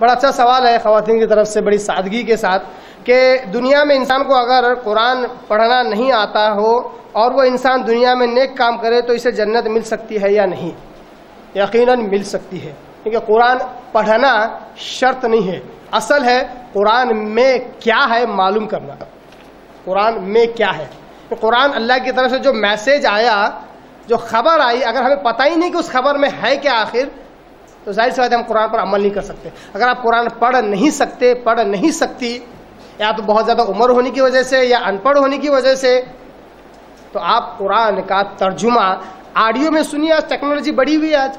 बड़ा अच्छा सवाल है खातन की तरफ़ से बड़ी सादगी के साथ कि दुनिया में इंसान को अगर कुरान पढ़ना नहीं आता हो और वो इंसान दुनिया में नेक काम करे तो इसे जन्नत मिल सकती है या नहीं? यकीनन मिल सकती है। क्योंकि कुरान पढ़ना शर्त नहीं है। असल है, कुरान में क्या है मालूम करना। कुरान में क्या है? तो कुरान अल्लाह की तरफ़ से जो मैसेज आया, जो खबर आई, अगर हमें पता ही नहीं कि उस खबर में है क्या आखिर तो ज़ाहिर सी बात हम कुरान पर अमल नहीं कर सकते। अगर आप कुरान पढ़ नहीं सकते, पढ़ नहीं सकती, या तो बहुत ज़्यादा उम्र होने की वजह से, या अनपढ़ होने की वजह से तो आप कुरान का तर्जुमा ऑडियो में सुनिए, आज टेक्नोलॉजी बढ़ी हुई है आज।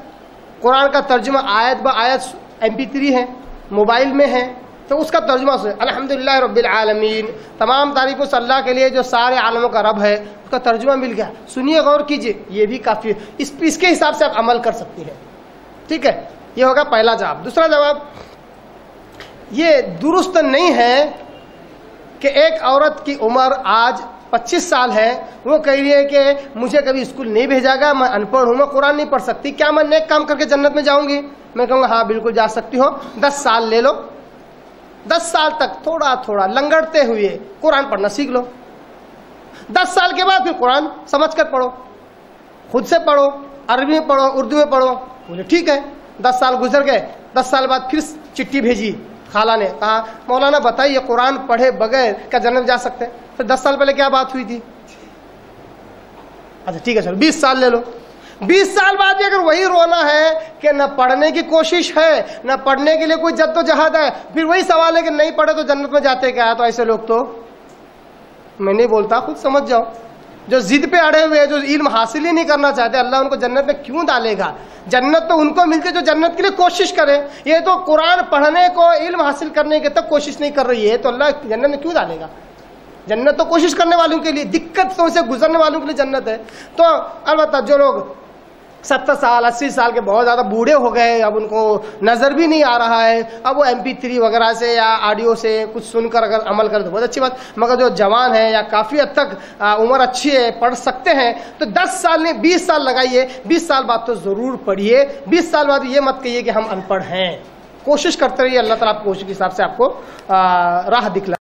कुरान का तर्जुमा आयत ब आयत एम पी है, मोबाइल में है तो उसका तर्जुमा सुनिए। अल्हम्दुलिल्लाह रब्बिल आलमीन। तमाम तारीफों से अल्लाह के लिए जो सारे आलमों का रब है, उसका तर्जुमा मिल गया। सुनिए, गौर कीजिए, ये भी काफ़ी इस, इसके हिसाब से आप अमल कर सकती हैं। ठीक है, ये होगा पहला जवाब। दूसरा जवाब, ये दुरुस्त नहीं है कि एक औरत की उम्र आज 25 साल है। वो कह रही है कि मुझे कभी स्कूल नहीं भेजागा मैं अनपढ़ हूँ, मैं कुरान नहीं पढ़ सकती। क्या मैं नेक काम करके जन्नत में जाऊँगी? मैं कहूँगा हाँ बिल्कुल जा सकती हो। 10 साल ले लो। 10 साल तक थोड़ा थोड़ा लंगड़ते हुए कुरान पढ़ना सीख लो। 10 साल के बाद फिर कुरान समझ कर पढ़ो। खुद से पढ़ो, अरबी में पढ़ो, उर्दू में पढ़ो। बोले ठीक है, दस साल गुजर गए, दस साल बाद फिर चिट्ठी भेजी खाला ने। कहा, मौलाना, बताइए, कुरान पढ़े बगैर क्या जन्नत जा सकते हैं? फिर दस साल पहले क्या बात हुई थी? अच्छा ठीक है, चलो, बीस साल ले लो। बीस साल बाद भी अगर वही रोना है कि न पढ़ने की कोशिश है, न पढ़ने के लिए कोई जद्दोजहद है, फिर वही सवाल है कि नहीं पढ़े तो जन्नत में जाते क्या? तो ऐसे लोग तो मैं नहीं बोलता, खुद समझ जाओ। जो जिद पे अड़े हुए हैं, जो इल्म हासिल ही नहीं करना चाहते, अल्लाह उनको जन्नत में क्यों डालेगा? जन्नत तो उनको मिलती है जो जन्नत के लिए कोशिश करे। ये तो कुरान पढ़ने को, इल्म हासिल करने के तक कोशिश नहीं कर रही है तो अल्लाह जन्नत में क्यों डालेगा? जन्नत तो कोशिश करने वालों के लिए, दिक्कतों से गुजरने वालों के लिए जन्नत है। तो अलबत्त जो लोग सत्तर साल, अस्सी साल के बहुत ज़्यादा बूढ़े हो गए, अब उनको नज़र भी नहीं आ रहा है। अब वो एम थ्री वगैरह से या ऑडियो से कुछ सुनकर अगर अमल करें तो बहुत अच्छी बात। मगर जो जवान है या काफ़ी हद तक उम्र अच्छी है, पढ़ सकते हैं तो दस साल नहीं, बीस साल लगाइए। बीस साल बाद तो ज़रूर पढ़िए। बीस साल बाद ये मत कहिए कि हम अनपढ़ हैं। कोशिश करते रहिए, अल्लाह ताला कोशिश के हिसाब से आपको राह दिखला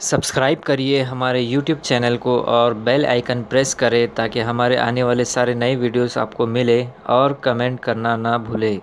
सब्सक्राइब करिए हमारे यूट्यूब चैनल को और बेल आइकन प्रेस करें ताकि हमारे आने वाले सारे नए वीडियोस आपको मिले और कमेंट करना ना भूले।